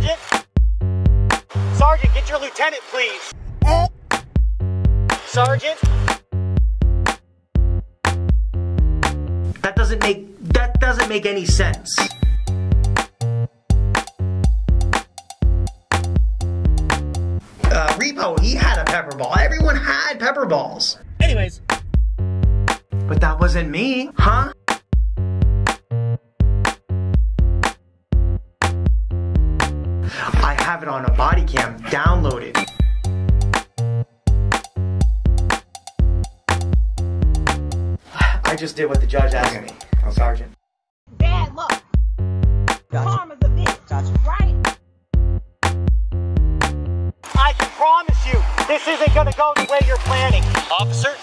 Sergeant? Sergeant, get your lieutenant, please. Sergeant? That doesn't make that doesn't make any sense. Uh, Repo, he had a pepper ball. Everyone had pepper balls. Anyways, But that wasn't me, huh? On a body cam downloaded. I just did what the judge asked me, Sergeant. bad luck. Karma's a bitch, right? I can promise you, this isn't gonna go the way you're planning. Officer?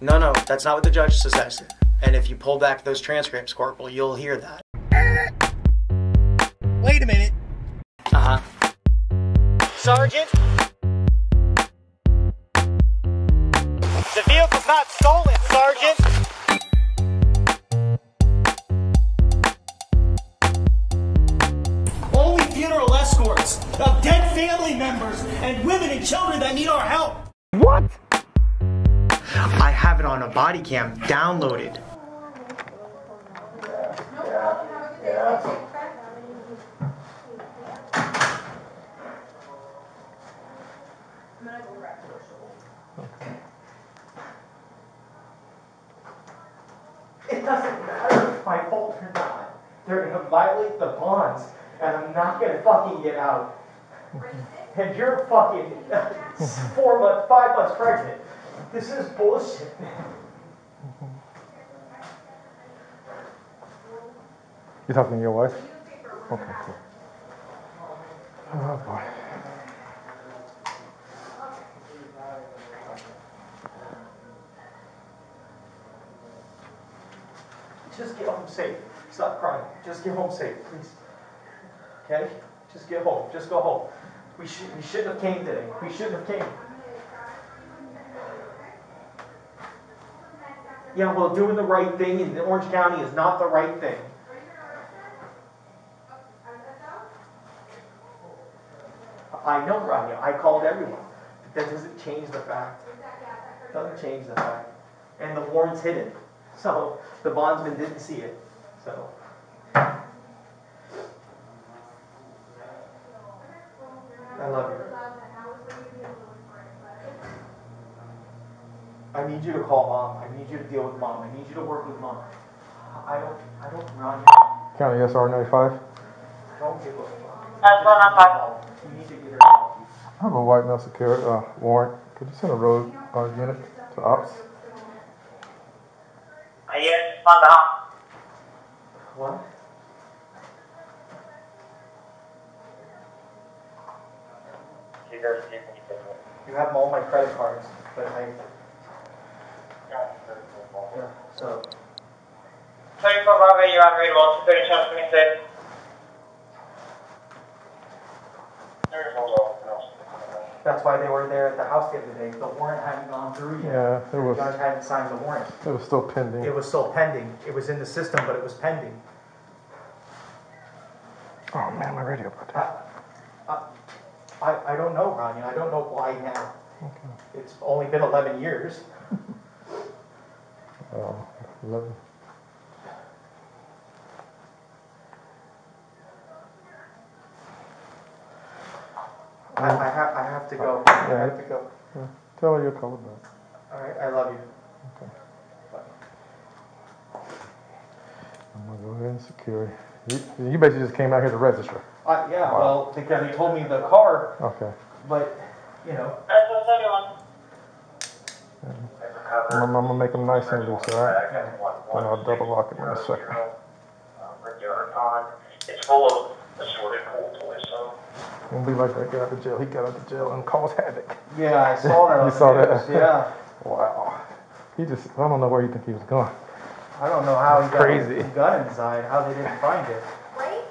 No, no, that's not what the judge says. And if you pull back those transcripts, Corporal, you'll hear that. Wait a minute. Uh huh. Sergeant? The vehicle's not stolen, Sergeant. Only funeral escorts of dead family members and women and children that need our help. What? I have it on a body cam downloaded. It doesn't matter if I fault or not. They're gonna violate the bonds, and I'm not gonna fucking get out. And you're fucking four months, five months pregnant. This is bullshit. You're talking to your wife? Okay, cool. Oh boy. Just get home safe. Stop crying. Just get home safe, please. Okay? Just get home. Just go home. We should we shouldn't have came today. We shouldn't have came. Yeah, well, doing the right thing in Orange County is not the right thing. I know, Rania. I called everyone. But that doesn't change the fact. Doesn't change the fact. And the warrant's hidden. So the bondsman didn't see it. So. I love you. I need you to call mom. I need you to deal with mom. I need you to work with mom. I don't, I don't run. County SR 95. I don't give a fuck. You need to get her help. I have a white male security uh, warrant. Could you send a road uh, unit to ops? Manda. What? You have all my credit cards, but I, yeah, so. 24 Bravo, you are readable. 30 chance 26. That's why they were there at the house the other day. The warrant hadn't gone through yet. Yeah, it The was. judge hadn't signed the warrant. It was still pending. It was still pending. It was in the system, but it was pending. Oh man, my radio broke down. I, I don't know, Ronnie. I don't know why now. It's only been 11 years. Oh, 11. I, I have, I have to go. I have to go. Yeah. Tell her you'll call her back. All right, I love you. Okay. I'm gonna go ahead and secure it. You, you basically just came out here to register. Uh, yeah, well, because he told me the car, Okay. but, you know, I'm, I'm gonna make them nice and loose, all right? Then I'll double lock them in a second. It's full of assorted pool toys, so. Won't be like that guy out of jail. He got out of jail and caused havoc. yeah, I saw that. You saw that? Yeah. Wow. He just, I don't know where you think he was going. I don't know how he got Crazy. a gun inside, how they didn't find it. Right?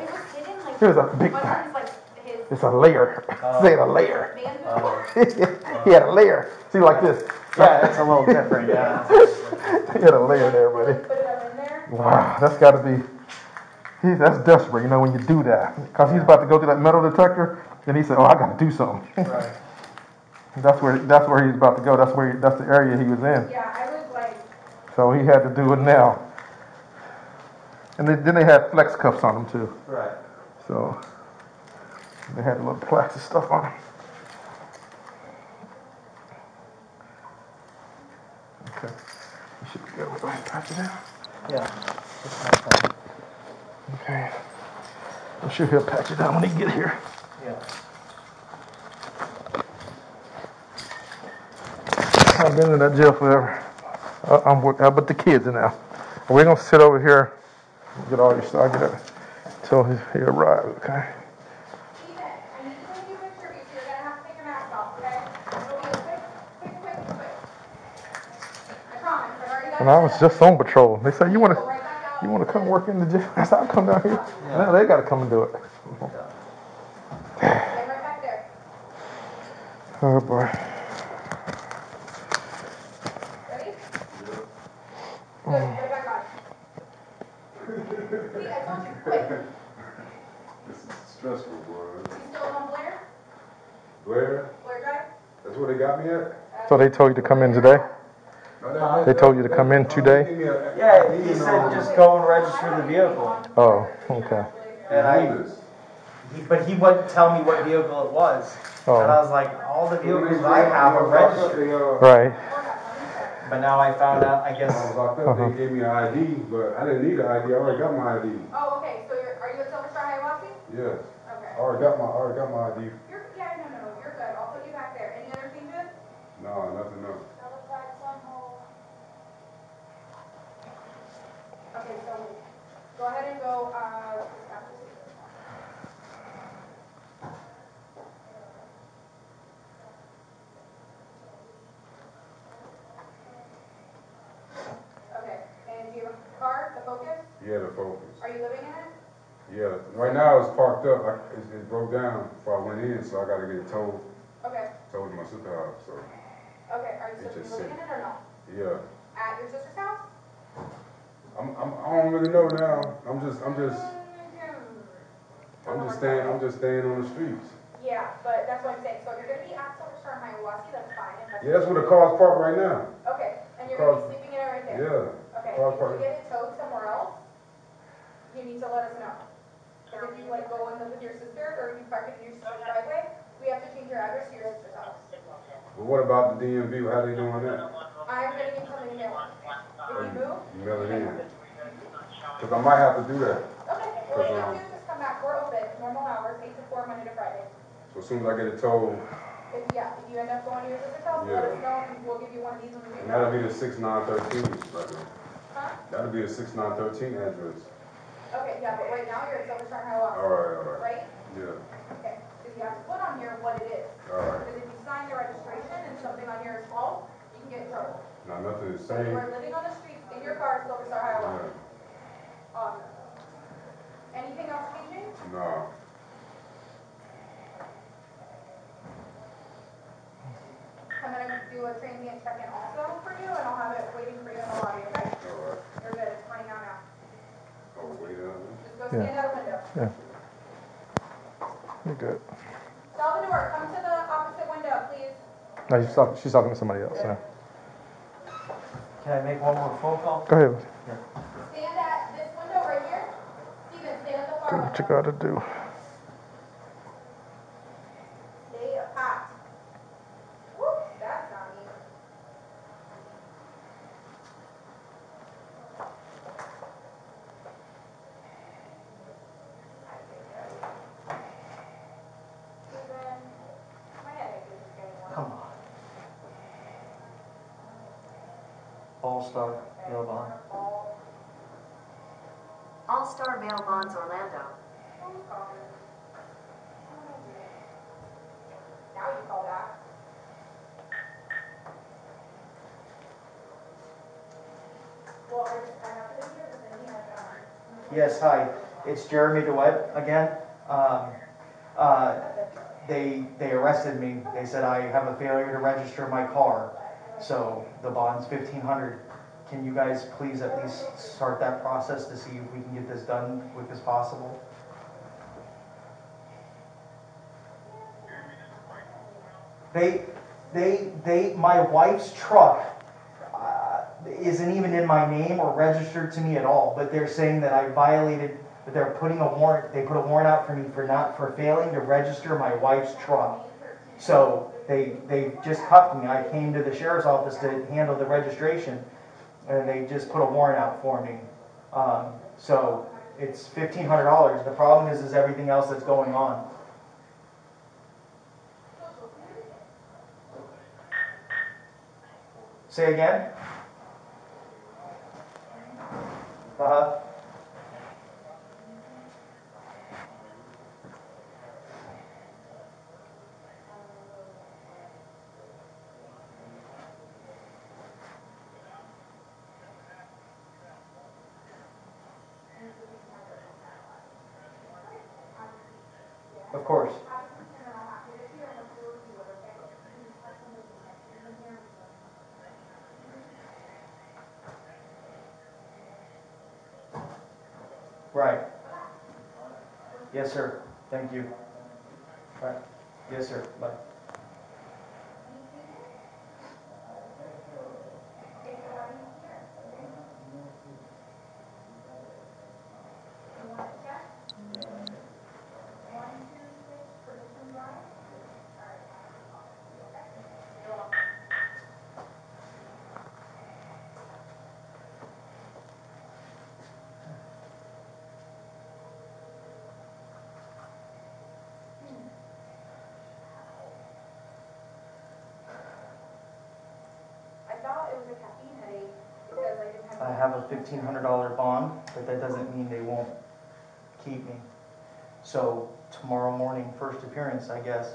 It was hidden like. It was a big- One of like his It's a layer. Oh. Say it a layer. man. Oh. he had a layer. See, like this. Yeah, it's a little different, yeah. He had a layer there, buddy. Put it in there. Wow, that's gotta be, He's that's desperate, you know, when you do that, because he's about to go through that metal detector, and he said, "Oh, I got to do something." Right. that's where that's where he's about to go. That's where he, that's the area he was in. Yeah, I was like, So he had to do it now. And then, then they had flex cuffs on them too. Right. So they had a little plastic stuff on them. Okay. You should be good with that. Patch it down. Yeah. Okay. I'm sure he'll patch it down when he get here. Yeah. I've been in that jail forever. Uh, I'm with, uh, but the kids are now. We're gonna sit over here. Get all your stuff. Get it till he, he arrives. Okay. I to to. I. When I was just on patrol, they said you wanna Go right back out. you wanna come work in the jail. I said I'll come down here. Now they gotta come and do it. Stay right back there. Oh boy. Ready? Good, put it back on. See, I told you, quick. This is stressful, boy. You still on Blair? Blair, Blair Drive? that's where they got me at? So they told you to come in today? No, They told you to come in today? Give me a- Yeah, he said just go and register the vehicle. Oh, okay. And I, he, but he wouldn't tell me what vehicle it was. Oh. And I was like, all the vehicles I have are registered. Right. But now I found out, I guess, I was locked up, they uh-huh. gave me an ID, but I didn't need an ID, I already got my ID. Oh, okay, so you're, are you at Silver Star Hiawassee? Yes, Okay. I already got my, I already got my ID. You're, yeah, no, no, no, you're good, I'll put you back there. Any other changes? No, nothing else. Okay, so go ahead and go, uh, okay, and do you have a car, the Focus? Yeah, the Focus. Are you living in it? Yeah, right now it's parked up, I, it, it broke down before I went in, so I gotta get it towed, Okay, towed to my sister's house, so, okay, are you just living in it or no? yeah. At your sister's house? I'm, I'm, I don't really know now, I'm just, I'm just, I'm just staying, I'm just staying on the streets. Yeah, but that's what I'm saying, so if you're gonna be at Silver Star in Hiawassee, that's fine. that's- Yeah, that's where the car's parked right now, Okay, and you're gonna be sleeping in it right there? yeah. Okay, Car's if parked. you get it towed somewhere else, you need to let us know. Because if you like go and live with your sister, or you park it in your sister's driveway, we have to change your address to your sister's house. But what about the DMV, how are they doing that? I'm gonna get something to mail. If you move, You mail it? Cause I might have to do that. okay, well, all you have to do is just come back, we're open, normal hours, eight to four, Monday to Friday. So as soon as I get it told, If, yeah, if you end up going to your sister's house, let us know, and we'll give you one of these when we and that'll be the six nine thirteen right there. Huh? That'll be the six nine thirteen address. Okay, yeah, but right now you're at Silver Star Hiawassee, Alright, alright. right? Yeah, Okay, because you have to put on here what it is. alright. Because if you sign your registration and something on here is false, you can get in trouble. Now, nothing is you are living on the streets in your car, Silver Star Highway. yeah, Awesome. Anything else changing? no. I'm gonna do a transient check-in also for you, and I'll have it waiting for you in the lobby, okay? Alright. You're good, it's running out now. Oh, wait a minute. Just go stand at a window. You're good. Salvador, come to the opposite window, please. No, she's talking, she's talking to somebody else. Yeah. Can I make one more phone call? Go ahead. Stand at this window right here. Steven, stand at the Do what you window. gotta do. Stay apart. Whoop, that's not me. Steven, my headache is just getting worse. Come on. All Star, Bail Bond. All Star Bail Bonds Orlando. Now you call back. Well, I just, I have to be here, but then he has, um, Yes, hi, it's Jeremy Dewitte again. Um, uh, They, they arrested me, they said I have a failure to register my car, so the bond's fifteen hundred. can you guys please at least start that process to see if we can get this done quick as possible? They, they, they, my wife's truck uh, isn't even in my name or registered to me at all, but they're saying that I violated, that they're putting a warrant, they put a warrant out for me for not, for failing to register my wife's truck. So they, they just cuffed me. I came to the sheriff's office to handle the registration, and they just put a warrant out for me. Um, so it's fifteen hundred dollars. The problem is, is everything else that's going on. Say again? Uh-huh. Of Right. Yes, sir. Thank you. Right. Yes, sir. Bye. $1,500 bond, but that doesn't mean they won't keep me. So tomorrow morning, first appearance, I guess,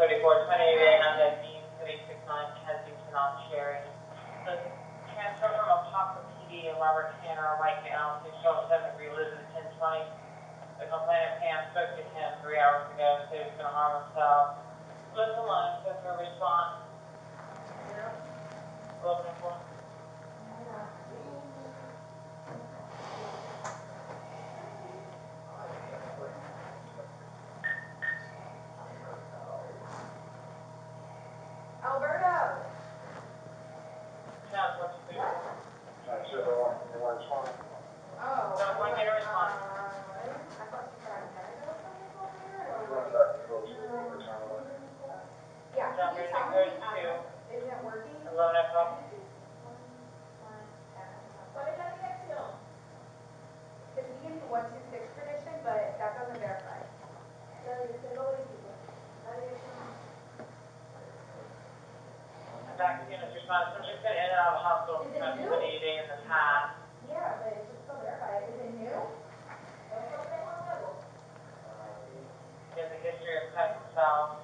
Attention, uh, thirty-four twenty, Honda B three six nine Kensington on Cherry. The transfer from Apopka PD and Robert Tanner right now, six oh seven Elizabeth ten twenty. The complainant Pam spoke to him three hours ago, said he was gonna harm himself. Listen, line, says her response. Eleven four. Alberto. months, I'm. Yeah, but it's just still verified. It new? There's a history of cutting cells.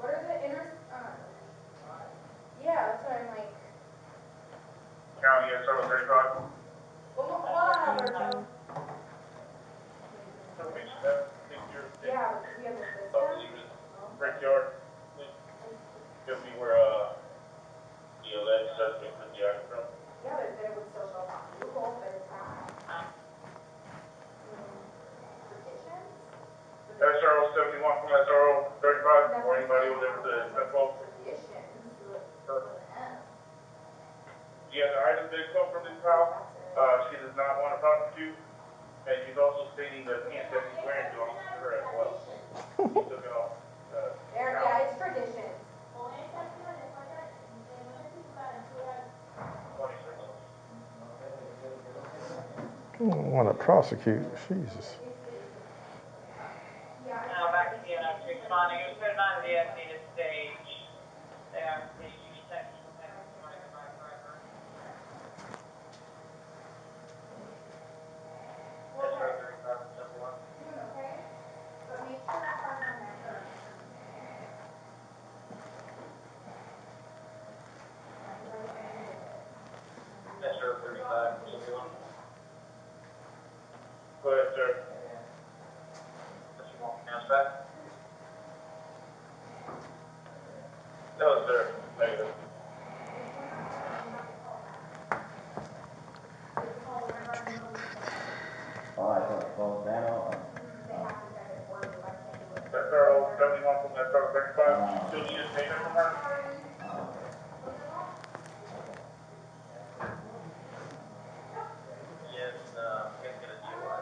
What are the inner... Uh, yeah, that's what I'm like. County, it's over 35. SRO seventy-one from SRO thirty-five, or anybody who lives in Central. Petitions. Yeah, the items that come from this house, uh, she does not want to prosecute, and she's also stating the pants that she's wearing belongs to her as well. She took it off, uh, There, yeah, it's traditions. twenty-six. Want to prosecute? Jesus. Now back to the NX responding, it was put on the estimated stage. They have stage two section, that's my, my driver. SRO thirty-five from Central One. Doing okay? But make sure that car's on there first. SRO thirty-five from Central One. Go ahead, sir. If you want, pass that. No, sir, negative. SRO seventy-one from SRO thirty-five, still need a statement from her? Yes, uh, can't get a DUI.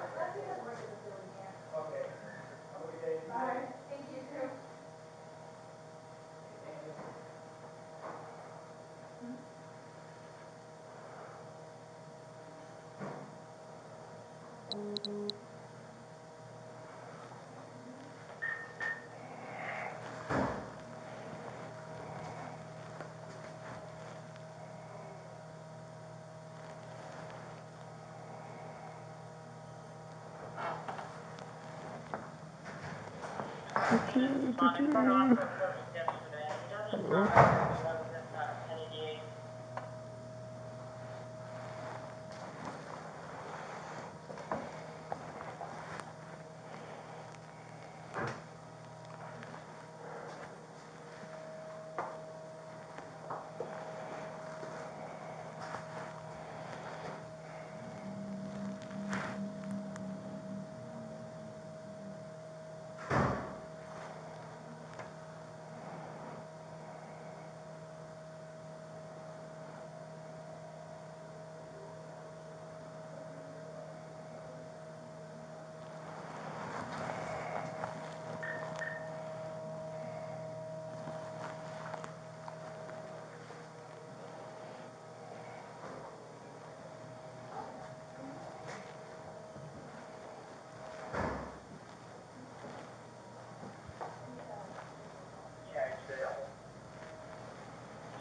Alright, thank you too. Responding from officer purchase yesterday, he doesn't know, he wasn't, uh, Kennedy.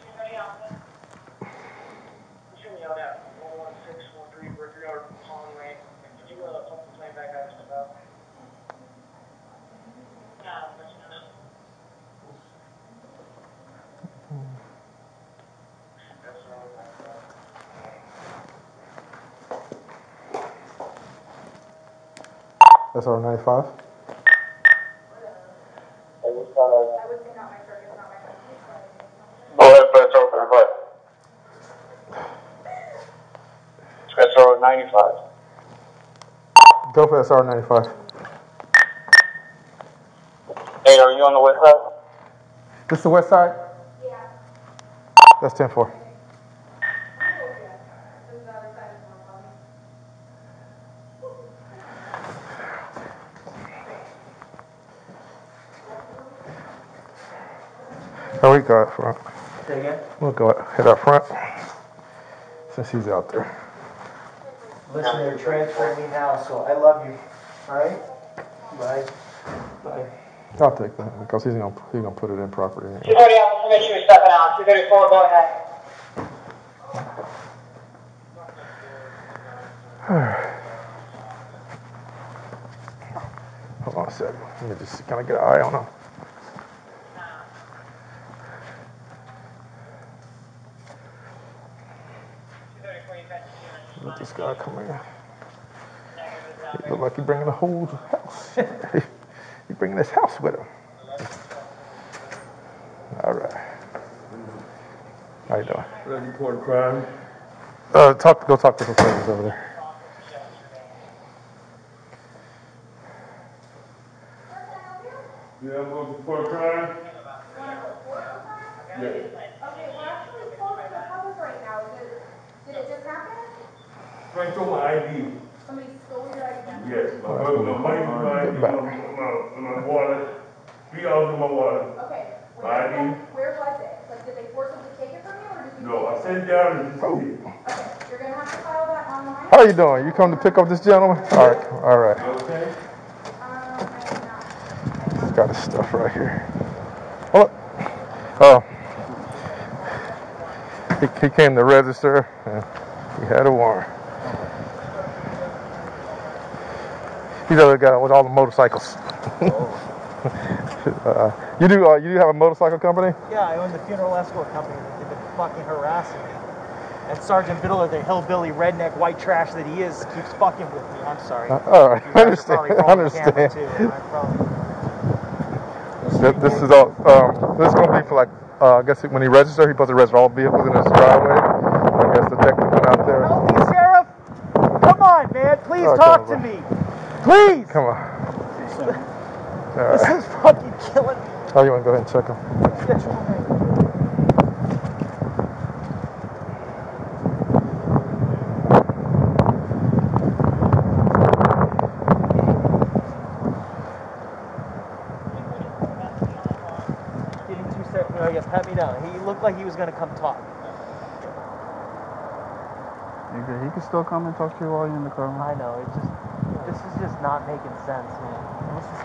Anybody else? Show me out at one one six one three Brickyard Pond Lane. Did you, uh, pump the plane back I asked about? Yeah, but you know. That's all right. SR 95. I would say not my truck, it's not my truck. Go ahead, for SRO thirty-five. SRO ninety-five. Go for SR 95. Hey, are you on the west side? This is the west side? Yeah. That's 10 4. go out front. Say again? We'll go out, head out front since he's out there. Listen, they're transferring me now, so I love you. All right? Bye. Bye. I'll take that because he's gonna he's gonna put it in properly. Anyway. 240 Alpha Permission, you're stepping out. 234, go ahead. Hold on a second. Let me just kind of get an eye on him. He look like he bringing the whole house. he bringing this house with him. All right. How you doing? Ready report crime? Uh, talk. Go talk to the friends over there. Yeah, I'm going to report crime. Yeah. Okay, we're actually closed to the public right now. Did, did it just happen? Trying to my ID. Somebody stole your ID? Yes, my, my money, my, my, my, my wallet, three hours in my wallet. Okay. My Where, ID. where was it? Like, did they force them to take it from you or did you? No, I sat down and just. Oh. Okay, you're gonna have to file that online. How you doing? You come to pick up this gentleman? All right. All right. Okay. Um, He's got his stuff right here. Hold up. Oh. He, he came to register and he had a warrant. He's the other guy with all the motorcycles. uh, you do uh, you do have a motorcycle company? Yeah, I own the funeral escort company. They've been fucking harassing me. And Sergeant Biddler, the hillbilly redneck white trash that he is, keeps fucking with me. I'm sorry. Uh, all right. I understand. I understand. too. I'm This is all. Um, this is gonna be for like. Uh, I guess when he registered, he supposed to register all vehicles in his driveway. I guess the detective went out there. Help me, Sheriff! Come on, man. Please Oh, talk to me. Please! Come on. All This right. is fucking killing me. Oh, you want to go ahead and check him? Getting too set. Oh, yeah, pat me down. He looked like he was gonna come talk. You could, he can still come and talk to you while you're in the car. I know. It just, just not making sense, man. This is,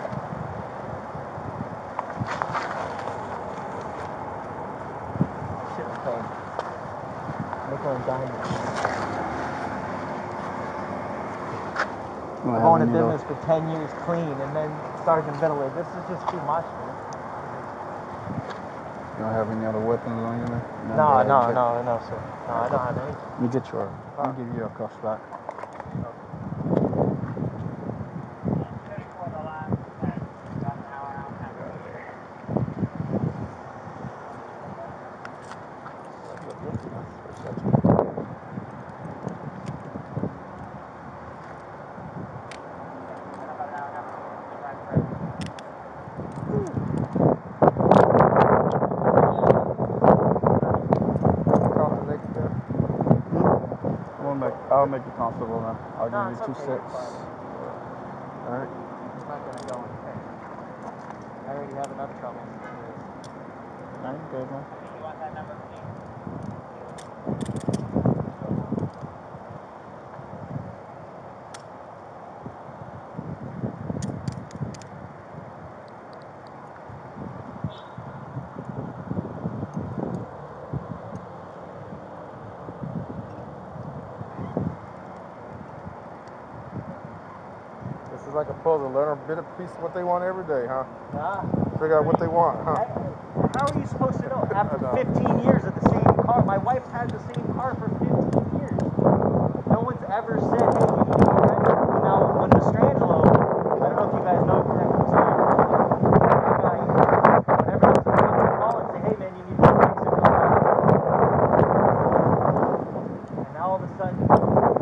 shit was paying nickel and dime. You I've wanna owned have a business for 10 years clean, and then Sergeant Biddler, this is just too much, man. You don't have any other weapons on you? man? No, go no, no, no, sir. No, I don't have any. get- Let me get your, I'll give you your cuffs back. We'll make, I'll make you comfortable now. I'll No, give it's you two okay. six. Alright. It's not gonna go in I already have enough trouble. Now you good, man. This is like a puzzle. Learn a bit of piece of what they want every day, huh? Ah. Figure out what they want, huh? How are you supposed to know? After 15 years of the same car, my wife's had the same car for 15 years. No one's ever said, hey, you need to get ready. Now, when I don't know if you guys know Detective Mastrangelo, that guy, whenever he's going to call and say, hey man, you need to fix it, come back. And now all of a sudden, I don't know.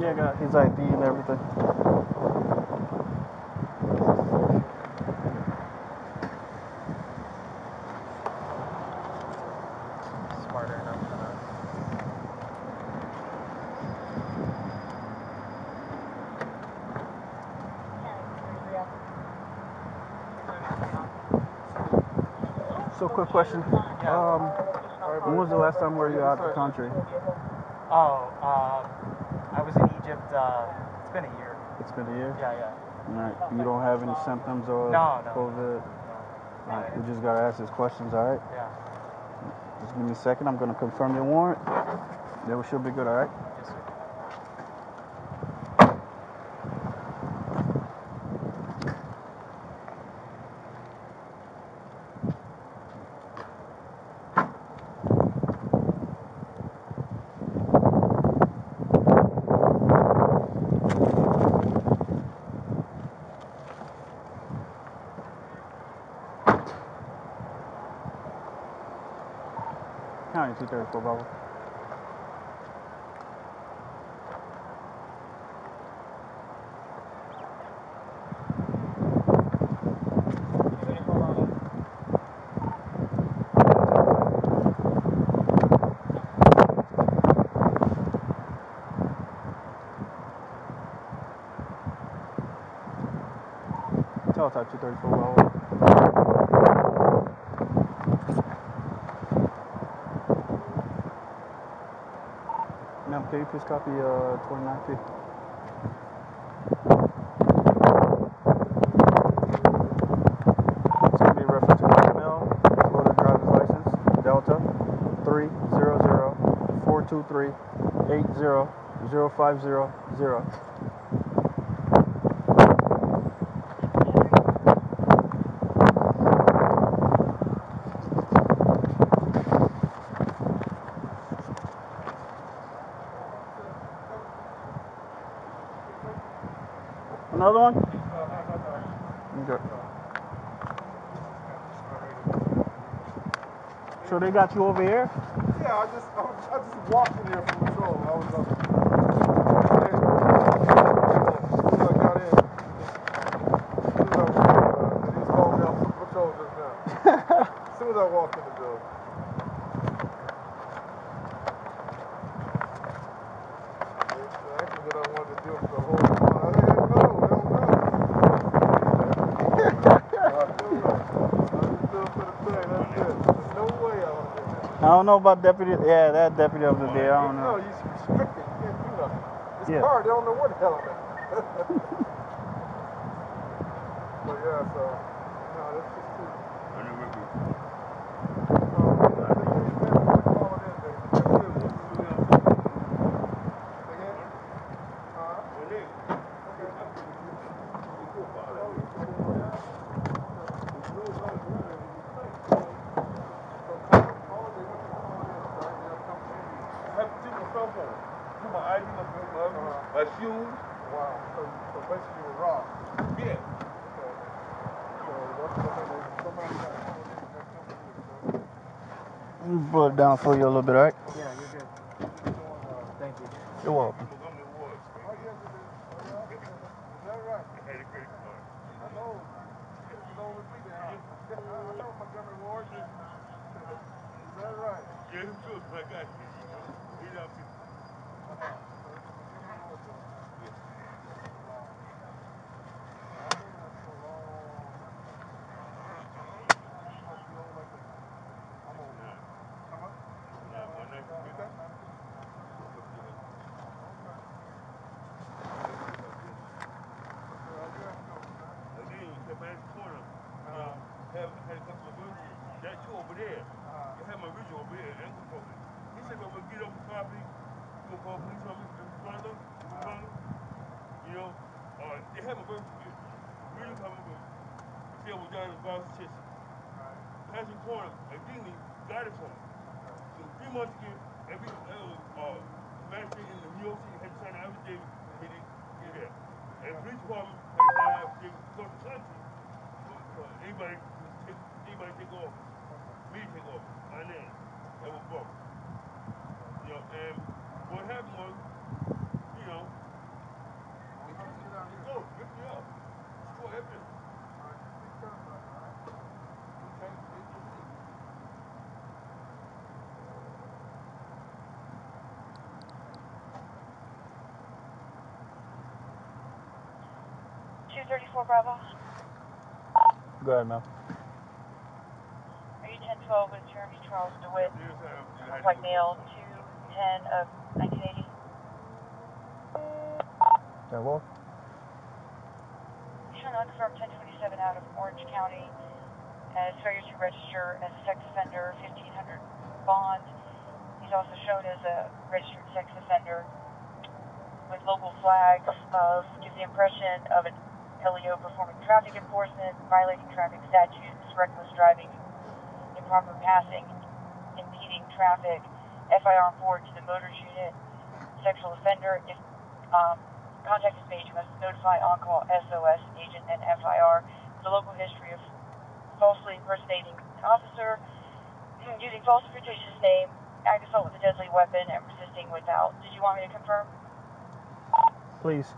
Yeah, got his ID and everything. Smarter enough than us. So, quick question. Um, when was the last time were you out of the country? Oh, um, I was in Egypt. Uh, it's been a year. It's been a year. Yeah, yeah. All right. You don't have any symptoms or No, no. COVID? All right. We just gotta ask these questions. All right. Yeah. Just give me a second. I'm gonna confirm your warrant. Then we should be good. All right. Yes, sir. County 234 Bravo. Teletype 234 Bravo. Ma'am, can you please copy uh, 2950? It's going to be reference to my email, Okay. So they got you over here? Yeah, I just, I, was- I just walked in here from patrol. I was up. As soon as I got in, as soon as I, uh, he was calling me out from patrol just now. as soon as I walked in the door. Actually, what I wanted to do was the whole time. I didn't know, I don't know. I feel right. I just do it for the thing, that's it. There's no way I was in there. I don't know about deputy. Yeah, that deputy over there. I don't No, know. restricted. You can't do nothing. This Yeah. car, they don't know what the hell I'm but yeah, so, no, that's just too. My shoes. Wow. So, so basically you were robbed. Yeah. So that's the thing. they- Somebody got called in that company. so- Let me pull it down for you a little bit, all right? Yeah, you're good. Thank you. You're welcome. Yes, it is. Yeah. Is that right? I know. You know 234 Bravo. Go ahead, ma'am. Are you 1012 with Jeremy Charles Dewitte? Looks like male 210 of 1980. 10 well. Sean Unconfirmed 1027 out of Orange County uh, as failure to register as a sex offender, 1500 bond. He's also shown as a registered sex offender with local flags of, gives the impression of an LEO performing traffic enforcement, violating traffic statutes, reckless driving, improper passing, impeding traffic, FIR on board to the motors unit, sexual offender. If um, contact is made, you must notify on-call SOS agent and FIR. The local history of falsely impersonating an officer, using false and fictitious name, act assault with a deadly weapon, and resisting without. Did you want me to confirm? Please.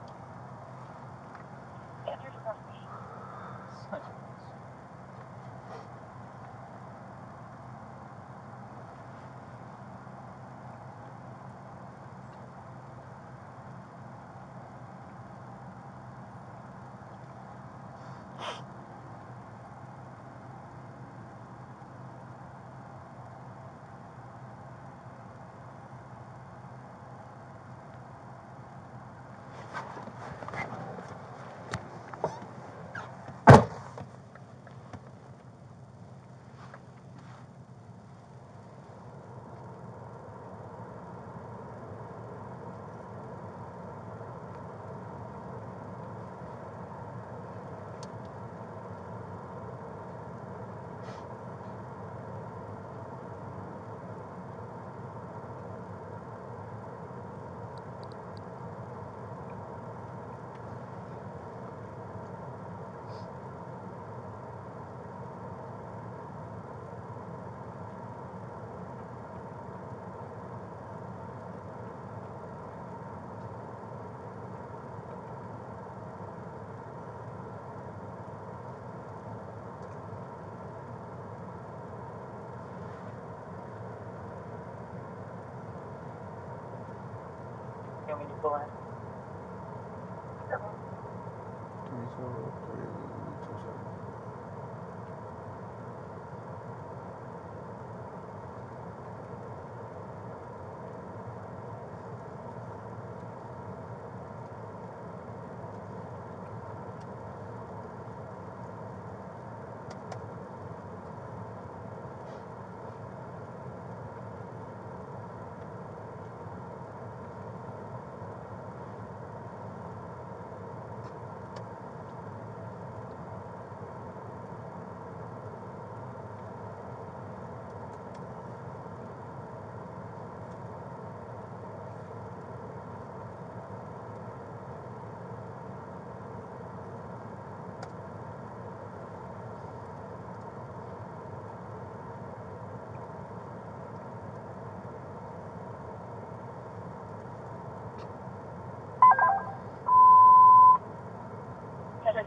You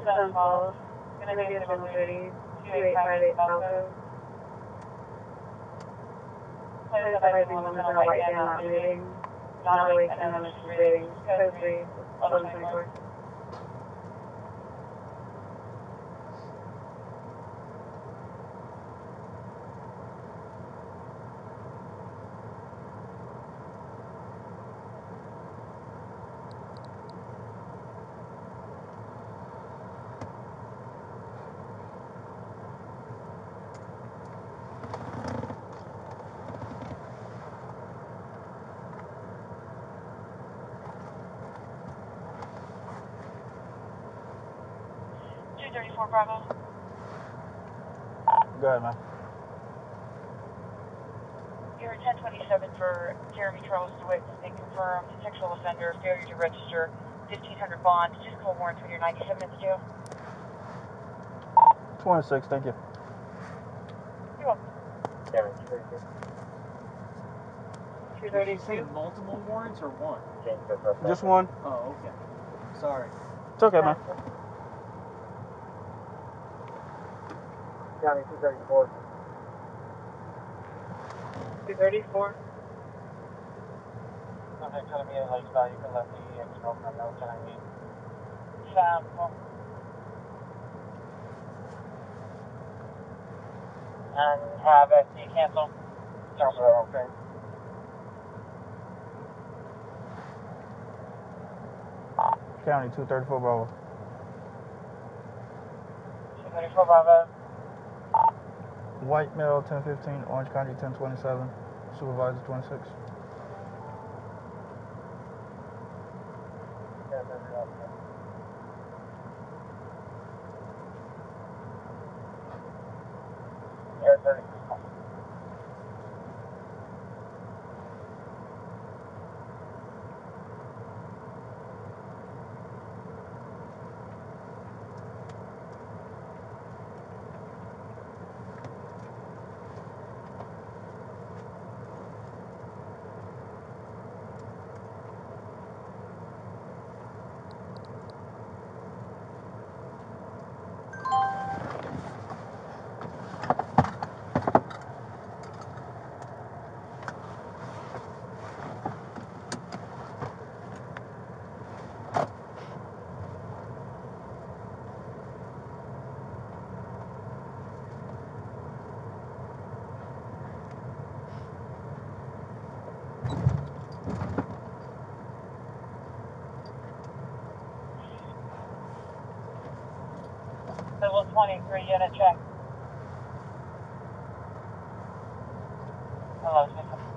Texas Falls. Be availability 2858 Falco. Please advise me when I'm white down, not moving. Not awake and I'm breathing. Code 3, 1124. Two thirty-four Bravo. Go ahead, man. You're ten twenty-seven for Jeremy Charles Dewitte, been confirmed, sexual offender, failure to register, fifteen hundred bond, physical warrant when you're ninety-seven at the jail. 26, thank you. You're welcome. Two Did you say multiple warrants or one? Just one. Oh, okay. Sorry. It's okay, man. County 234. 234. Okay, telling me a lifestyle, you can let the ex-girlfriend know, telling me. Sam, well, And have SD cancel. Cancel that, okay. County 234 Bravo. 34 Bravo. White male 1015, Orange County 1027, supervisor 26. 23, unit check. Hello, system.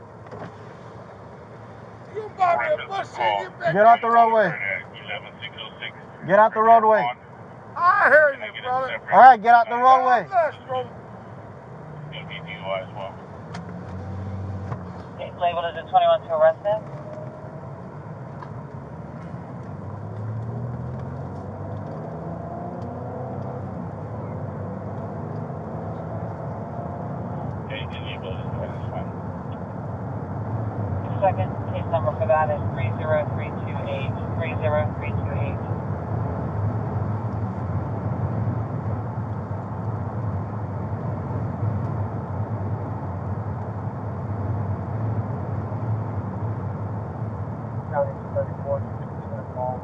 Get off the roadway. Get out the roadway. I hear you, brother. All right, get out the roadway. Bless, brother. It'll be DUI as well. Okay, labeled as a 21 to arrest him. Okay, and you go this way, that's fine. Second case number for that is 30328. 30328. County 34, percent call.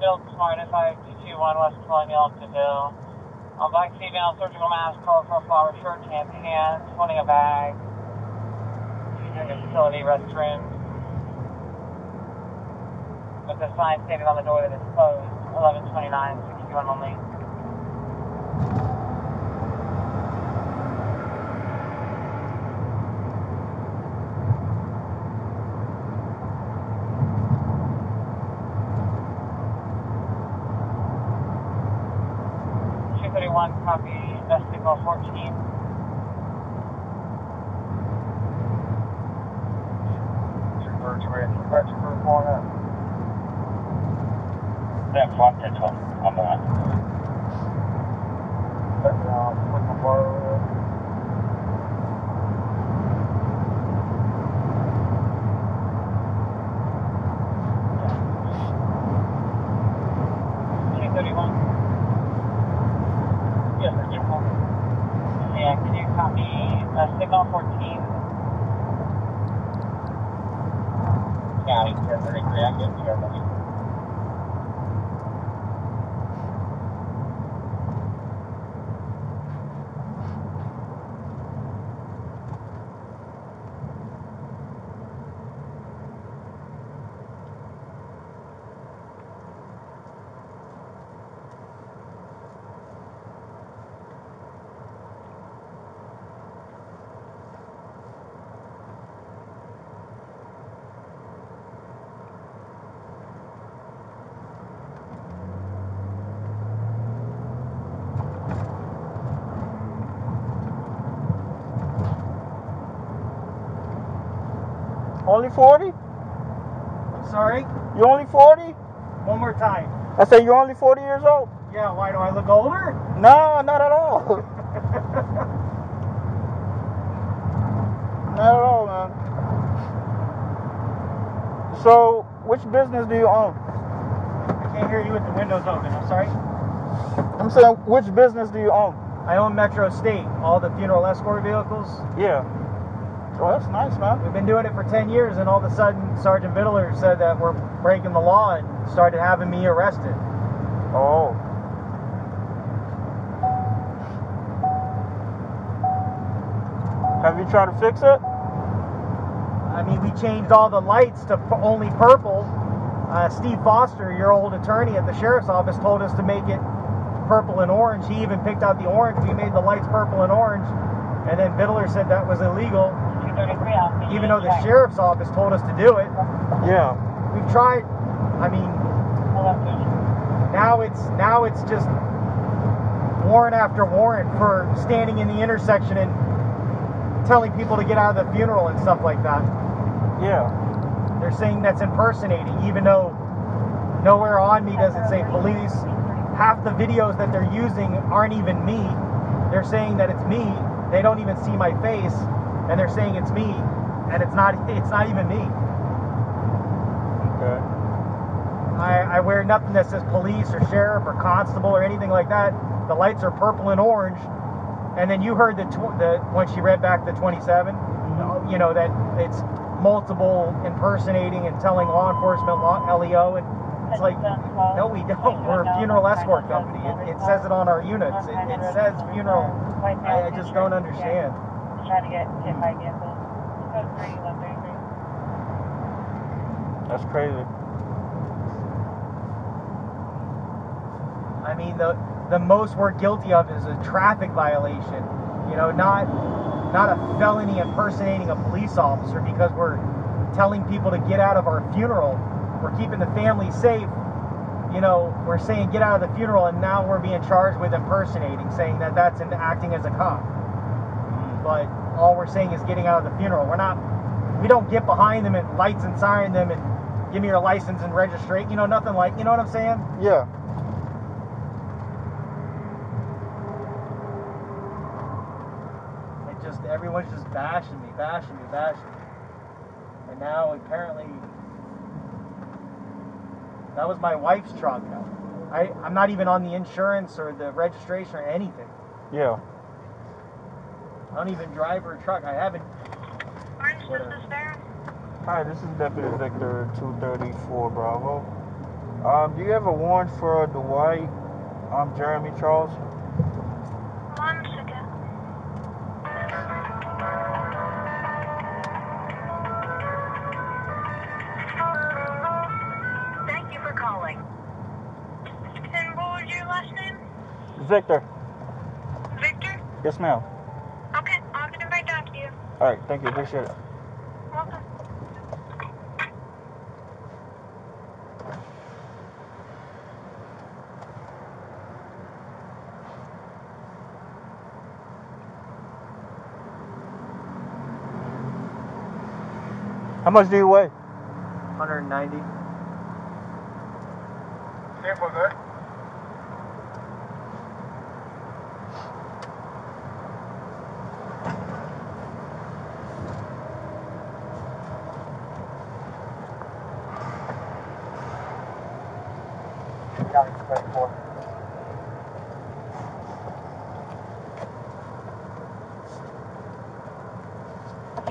Bill Smart, 5221 West Bill. A black female, surgical mask, colorful flower shirt, tan pants, holding a bag. In the facility restroom. With a sign stated on the door that it's closed, 1129, 61 only. Two thirty one copy vestibular fourteen. Super to ready. Press for one up. That front, that's what, on the left. But, uh, with the bar, Two thirty one. yes, sir, jump on. And can you copy uh, signal fourteen? County 1033, I get you, everybody. Only 40? I'm sorry? You're only 40? One more time. I said you're only 40 years old? Yeah, why do I look older? No, not at all. not at all, man. So, which business do you own? I can't hear you with the windows open. I'm sorry. I'm saying, which business do you own? I own Metro State, all the funeral escort vehicles. Yeah. Well, that's nice, man. We've been doing it for 10 years, and all of a sudden, Sergeant Biddler said that we're breaking the law and started having me arrested. Oh. Have you tried to fix it? I mean, we changed all the lights to only purple. Uh, Steve Foster, your old attorney at the sheriff's office, told us to make it purple and orange. He even picked out the orange. We made the lights purple and orange. And then Biddler said that was illegal, even though the sheriff's office told us to do it. Yeah. We've tried. I mean, now it's now it's just warrant after warrant for standing in the intersection and telling people to get out of the funeral and stuff like that. Yeah. They're saying that's impersonating, even though nowhere on me does it say police. Half the videos that they're using aren't even me. They're saying that it's me. They don't even see my face, and they're saying it's me, and it's not. It's not even me. Okay. I, I wear nothing that says police or sheriff or constable or anything like that. The lights are purple and orange. And then you heard the tw- the when she read back the 27, mm-hmm. you know that it's multiple impersonating and telling law enforcement law, LEO and it's like no we don't. We're a funeral escort company. It, it says it on our units. It, it says funeral. I, I just don't understand. Trying to get hit by vehicles. Code 3, 133. That's crazy. I mean, the the most we're guilty of is a traffic violation. You know, not not a felony impersonating a police officer because we're telling people to get out of our funeral. We're keeping the family safe. You know, we're saying get out of the funeral, and now we're being charged with impersonating, saying that that's in acting as a cop. But all we're saying is getting out of the funeral. We're not. We don't get behind them and lights and siren them and give me your license and registration. You know, nothing like. You know what I'm saying? Yeah. It just everyone's just bashing me, bashing me, bashing me. And now apparently that was my wife's truck. I, I'm not even on the insurance or the registration or anything. Yeah. I don't even drive her truck. I haven't. Whatever. Hi, this is Deputy Victor 234 Bravo. Um, do you have a warrant for Dewitte um, Jeremy Charles? One second. Thank you for calling. And what was your last name? Victor. Victor? Yes, ma'am. Okay, I'll get it right down to you. All right, thank you. Appreciate it. Welcome. How much do you weigh? 190. Careful, good.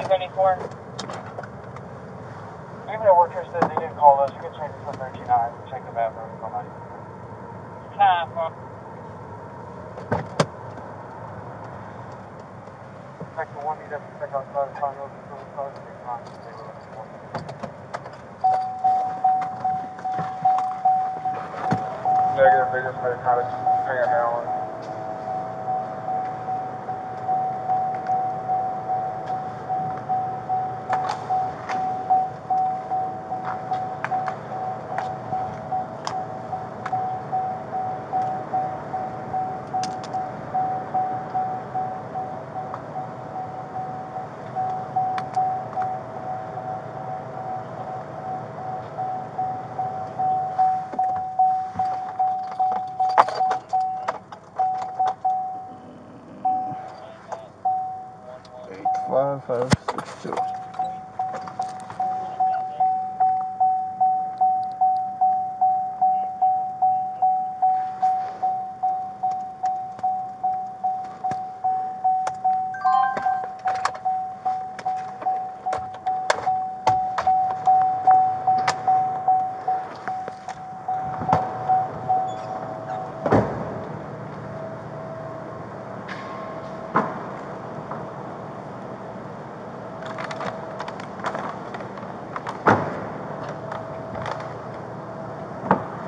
County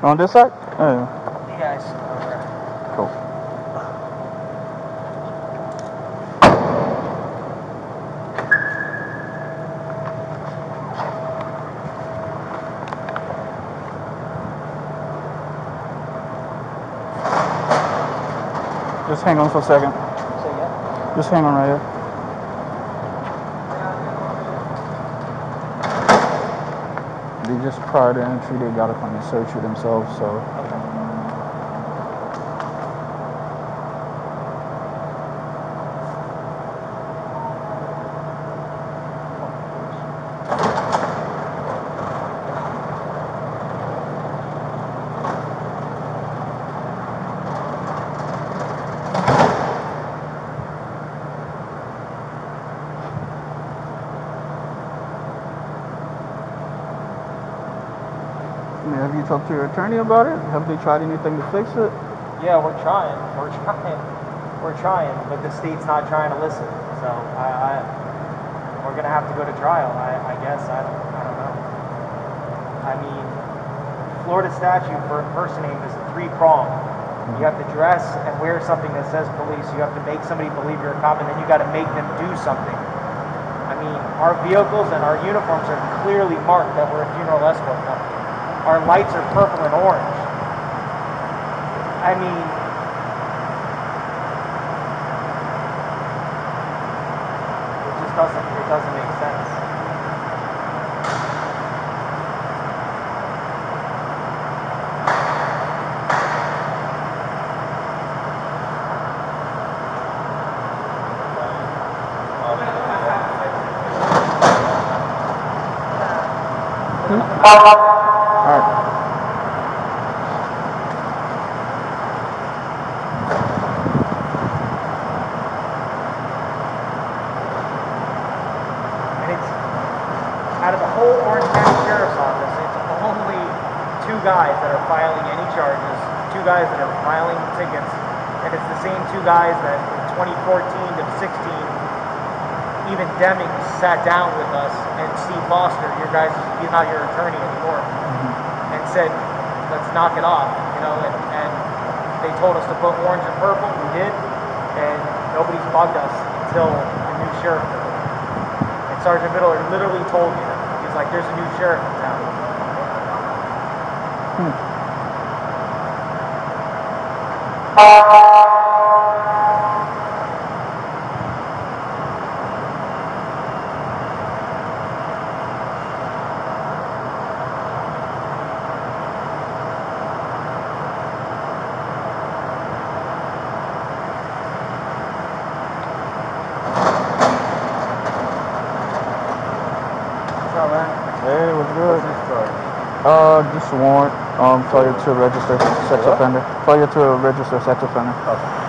On this side? Oh, You guys. cool. Just hang on for a second. Just hang on right here. They just prior to entry, they gotta come and search you themselves, so. To your attorney about it? Have they tried anything to fix it? Yeah, we're trying. We're trying. We're trying, but the state's not trying to listen. So I, I we're gonna have to go to trial. I, I guess I don't, I don't know. I mean, Florida statute for impersonating is three prong. You have to dress and wear something that says police. You have to make somebody believe you're a cop, and then you got to make them do something. I mean, our vehicles and our uniforms are clearly marked that we're a funeral escort company. Our lights are purple and orange. I mean, it just doesn't. It doesn't make sense. And it's out of the whole Orange County Sheriff's Office, it's only two guys that are filing any charges, two guys that are filing tickets, and it's the same two guys that from 2014 to 16, even Deming sat down with us and Steve Foster, your guys, he's not your attorney anymore, mm-hmm. and said, let's knock it off, you know, and, and they told us to put orange and purple, we did, and nobody's bugged us until the new sheriff took over. And Sergeant Middler literally told me that. He's like, there's a new sheriff in town. What's up, man? Hey, what's good? Uh, just a warrant, um, failure to register sex What? offender. Failure to register sex offender. Sergeant,